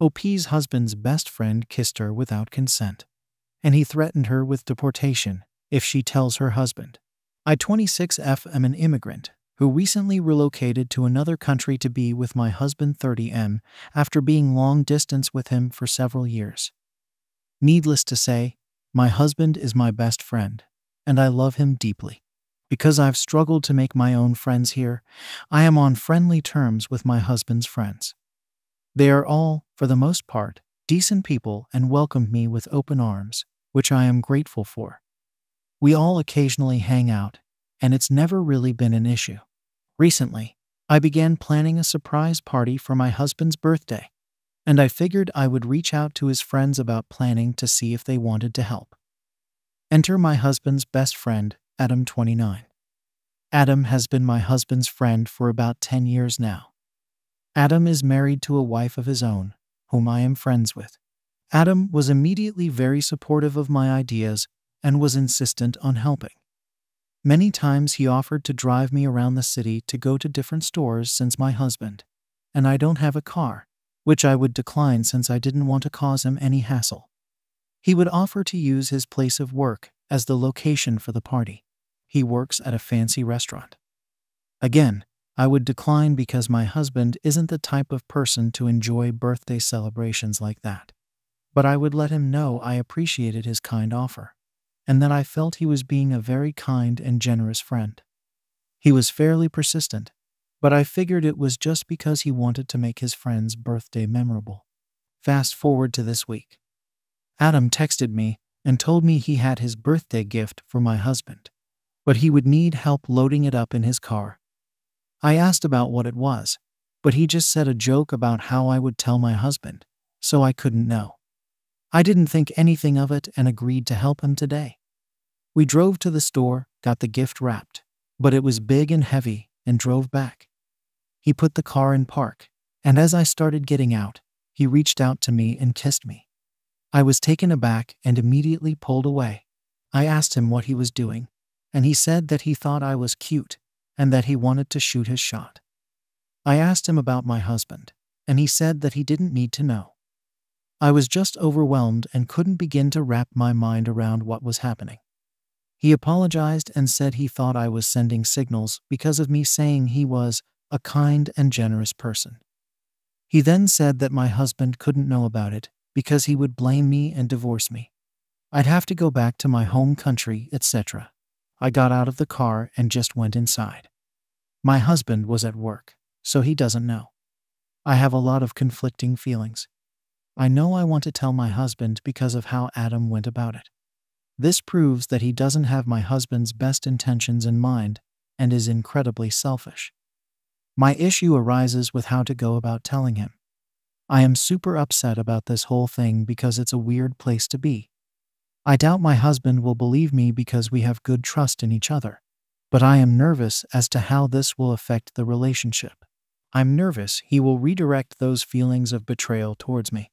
OP's husband's best friend kissed her without consent, and he threatened her with deportation if she tells her husband. I 26F am an immigrant who recently relocated to another country to be with my husband 30M after being long distance with him for several years. Needless to say, my husband is my best friend, and I love him deeply. Because I've struggled to make my own friends here, I am on friendly terms with my husband's friends. They are all, for the most part, decent people and welcomed me with open arms, which I am grateful for. We all occasionally hang out, and it's never really been an issue. Recently, I began planning a surprise party for my husband's birthday, and I figured I would reach out to his friends about planning to see if they wanted to help. Enter my husband's best friend, Adam 29. Adam has been my husband's friend for about 10 years now. Adam is married to a wife of his own, whom I am friends with. Adam was immediately very supportive of my ideas and was insistent on helping. Many times he offered to drive me around the city to go to different stores since my husband, and I don't have a car, which I would decline since I didn't want to cause him any hassle. He would offer to use his place of work as the location for the party. He works at a fancy restaurant. Again, I would decline because my husband isn't the type of person to enjoy birthday celebrations like that. But I would let him know I appreciated his kind offer and that I felt he was being a very kind and generous friend. He was fairly persistent, but I figured it was just because he wanted to make his friend's birthday memorable. Fast forward to this week. Adam texted me and told me he had his birthday gift for my husband, but he would need help loading it up in his car. I asked about what it was, but he just said a joke about how I would tell my husband, so I couldn't know. I didn't think anything of it and agreed to help him today. We drove to the store, got the gift wrapped, but it was big and heavy, and drove back. He put the car in park, and as I started getting out, he reached out to me and kissed me. I was taken aback and immediately pulled away. I asked him what he was doing, and he said that he thought I was cute and that he wanted to shoot his shot. I asked him about my husband, and he said that he didn't need to know. I was just overwhelmed and couldn't begin to wrap my mind around what was happening. He apologized and said he thought I was sending signals because of me saying he was a kind and generous person. He then said that my husband couldn't know about it because he would blame me and divorce me. I'd have to go back to my home country, etc. I got out of the car and just went inside. My husband was at work, so he doesn't know. I have a lot of conflicting feelings. I know I want to tell my husband because of how Adam went about it. This proves that he doesn't have my husband's best intentions in mind and is incredibly selfish. My issue arises with how to go about telling him. I am super upset about this whole thing because it's a weird place to be. I doubt my husband will believe me because we have good trust in each other, but I am nervous as to how this will affect the relationship. I'm nervous he will redirect those feelings of betrayal towards me.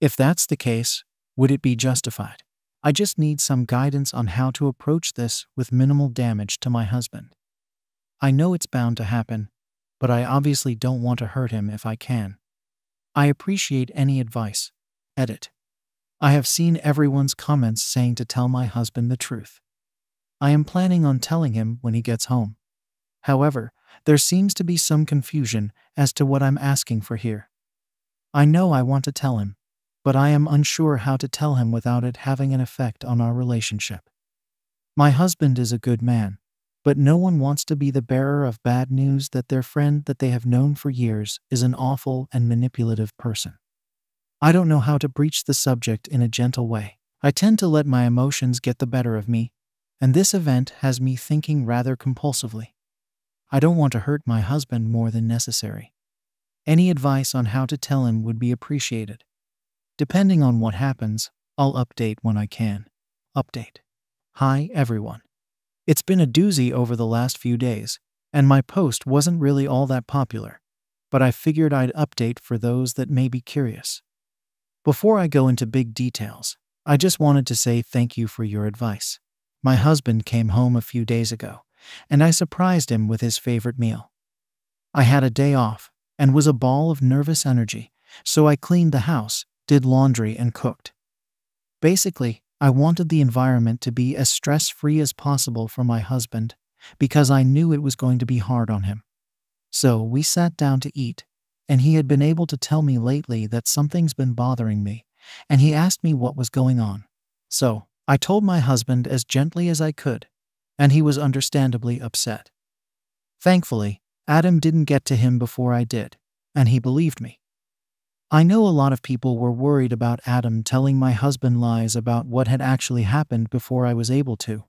If that's the case, would it be justified? I just need some guidance on how to approach this with minimal damage to my husband. I know it's bound to happen, but I obviously don't want to hurt him if I can. I appreciate any advice. Edit. I have seen everyone's comments saying to tell my husband the truth. I am planning on telling him when he gets home. However, there seems to be some confusion as to what I'm asking for here. I know I want to tell him, but I am unsure how to tell him without it having an effect on our relationship. My husband is a good man, but no one wants to be the bearer of bad news that their friend that they have known for years is an awful and manipulative person. I don't know how to breach the subject in a gentle way. I tend to let my emotions get the better of me, and this event has me thinking rather compulsively. I don't want to hurt my husband more than necessary. Any advice on how to tell him would be appreciated. Depending on what happens, I'll update when I can. Update. Hi, everyone. It's been a doozy over the last few days, and my post wasn't really all that popular, but I figured I'd update for those that may be curious. Before I go into big details, I just wanted to say thank you for your advice. My husband came home a few days ago, and I surprised him with his favorite meal. I had a day off and was a ball of nervous energy so I cleaned the house, did laundry, and cooked. Basically, I wanted the environment to be as stress free as possible for my husband because I knew it was going to be hard on him. So we sat down to eat, and he had been able to tell me lately that something's been bothering me, and he asked me what was going on. So I told my husband as gently as I could, and he was understandably upset. Thankfully, Adam didn't get to him before I did, and he believed me. I know a lot of people were worried about Adam telling my husband lies about what had actually happened before I was able to.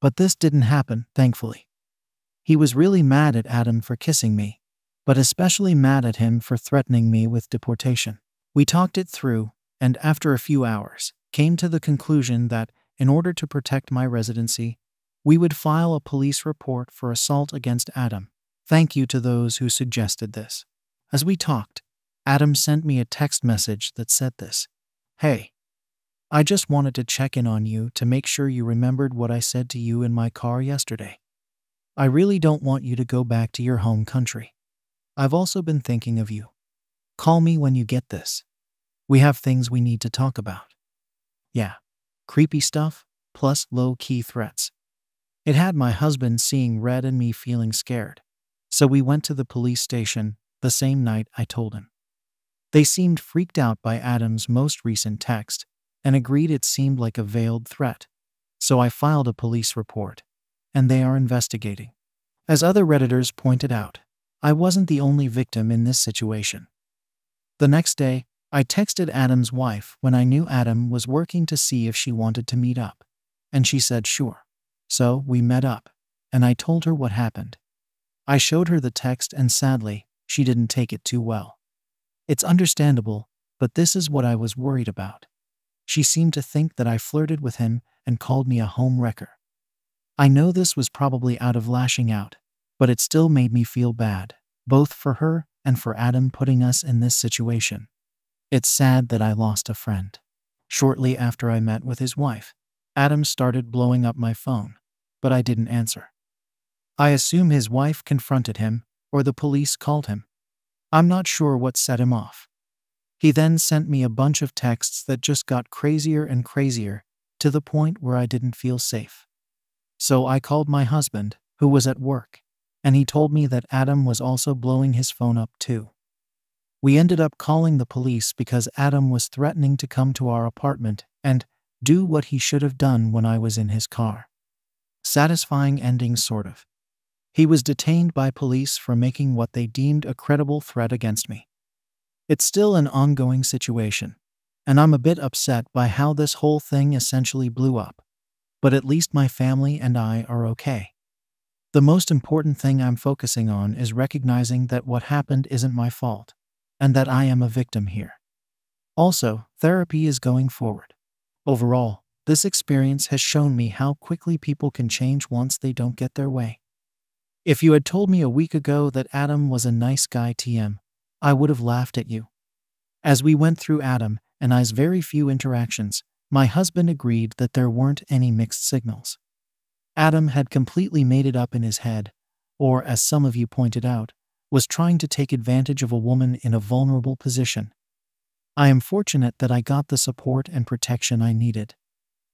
But this didn't happen, thankfully. He was really mad at Adam for kissing me, but especially mad at him for threatening me with deportation. We talked it through, and after a few hours, came to the conclusion that, in order to protect my residency, we would file a police report for assault against Adam. Thank you to those who suggested this. As we talked, Adam sent me a text message that said this Hey, I just wanted to check in on you to make sure you remembered what I said to you in my car yesterday. I really don't want you to go back to your home country. I've also been thinking of you. Call me when you get this. We have things we need to talk about. Yeah, creepy stuff, plus low key threats. It had my husband seeing red and me feeling scared. So we went to the police station the same night I told him. They seemed freaked out by Adam's most recent text and agreed it seemed like a veiled threat. So I filed a police report, and they are investigating. As other Redditors pointed out, I wasn't the only victim in this situation. The next day, I texted Adam's wife when I knew Adam was working to see if she wanted to meet up, and she said sure. So we met up, and I told her what happened. I showed her the text, and sadly, she didn't take it too well. It's understandable, but this is what I was worried about. She seemed to think that I flirted with him and called me a home wrecker. I know this was probably out of lashing out, but it still made me feel bad, both for her and for Adam putting us in this situation. It's sad that I lost a friend. Shortly after I met with his wife, Adam started blowing up my phone, but I didn't answer. I assume his wife confronted him or the police called him. I'm not sure what set him off. He then sent me a bunch of texts that just got crazier and crazier to the point where I didn't feel safe. So I called my husband, who was at work, and he told me that Adam was also blowing his phone up too. We ended up calling the police because Adam was threatening to come to our apartment and do what he should have done when I was in his car. Satisfying ending, sort of. He was detained by police for making what they deemed a credible threat against me. It's still an ongoing situation, and I'm a bit upset by how this whole thing essentially blew up. But at least my family and I are okay. The most important thing I'm focusing on is recognizing that what happened isn't my fault, and that I am a victim here. Also, therapy is going forward. Overall, this experience has shown me how quickly people can change once they don't get their way. If you had told me a week ago that Adam was a nice guy, TM, I would have laughed at you. As we went through Adam and I's very few interactions, my husband agreed that there weren't any mixed signals. Adam had completely made it up in his head, or, as some of you pointed out, was trying to take advantage of a woman in a vulnerable position. I am fortunate that I got the support and protection I needed.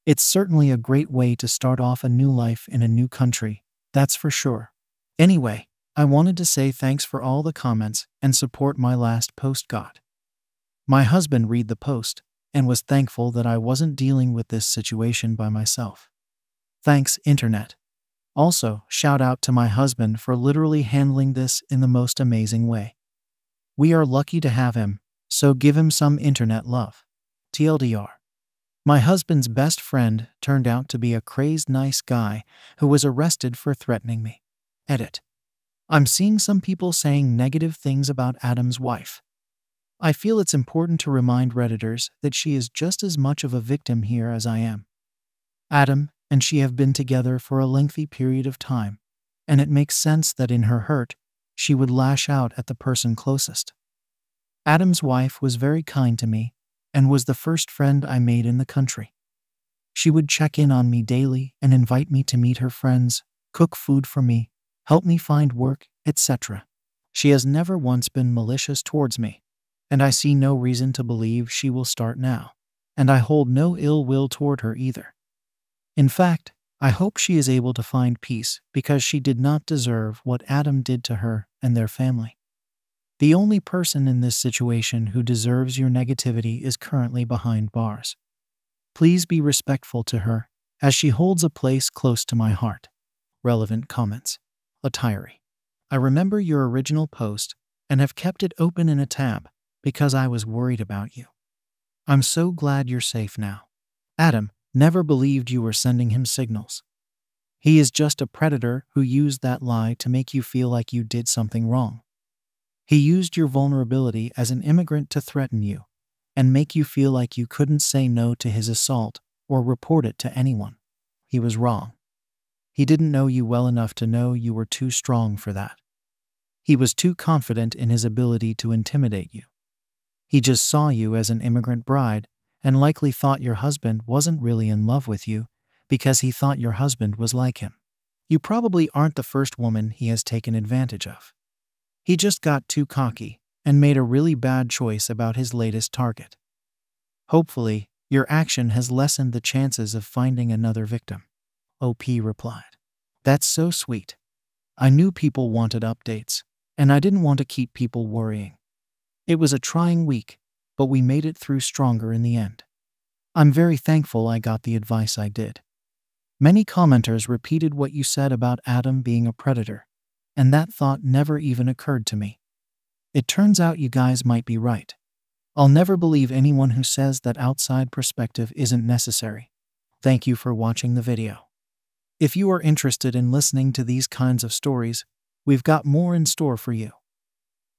It's certainly a great way to start off a new life in a new country, that's for sure. Anyway, I wanted to say thanks for all the comments and support my last post got. My husband read the post and was thankful that I wasn't dealing with this situation by myself. Thanks, Internet. Also, shout out to my husband for literally handling this in the most amazing way. We are lucky to have him, so give him some internet love. TLDR. My husband's best friend turned out to be a crazed nice guy who was arrested for threatening me. Edit. I'm seeing some people saying negative things about Adam's wife. I feel it's important to remind Redditors that she is just as much of a victim here as I am. Adam and she have been together for a lengthy period of time, and it makes sense that in her hurt, she would lash out at the person closest. Adam's wife was very kind to me and was the first friend I made in the country. She would check in on me daily and invite me to meet her friends, cook food for me, help me find work, etc. She has never once been malicious towards me. and I see no reason to believe she will start now, and I hold no ill will toward her either. In fact, I hope she is able to find peace because she did not deserve what Adam did to her and their family. The only person in this situation who deserves your negativity is currently behind bars. Please be respectful to her, as she holds a place close to my heart. Relevant comments. Atire. I remember your original post and have kept it open in a tab because I was worried about you. I'm so glad you're safe now. Adam never believed you were sending him signals. He is just a predator who used that lie to make you feel like you did something wrong. He used your vulnerability as an immigrant to threaten you and make you feel like you couldn't say no to his assault or report it to anyone. He was wrong. He didn't know you well enough to know you were too strong for that. He was too confident in his ability to intimidate you. He just saw you as an immigrant bride and likely thought your husband wasn't really in love with you because he thought your husband was like him. You probably aren't the first woman he has taken advantage of. He just got too cocky and made a really bad choice about his latest target. Hopefully, your action has lessened the chances of finding another victim. OP replied. That's so sweet. I knew people wanted updates, and I didn't want to keep people worrying. It was a trying week, but we made it through stronger in the end. I'm very thankful I got the advice I did. Many commenters repeated what you said about Adam being a predator, and that thought never even occurred to me. It turns out you guys might be right. I'll never believe anyone who says that outside perspective isn't necessary. Thank you for watching the video. If you are interested in listening to these kinds of stories, we've got more in store for you.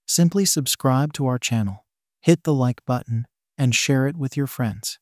Simply subscribe to our channel, hit the like button, and share it with your friends.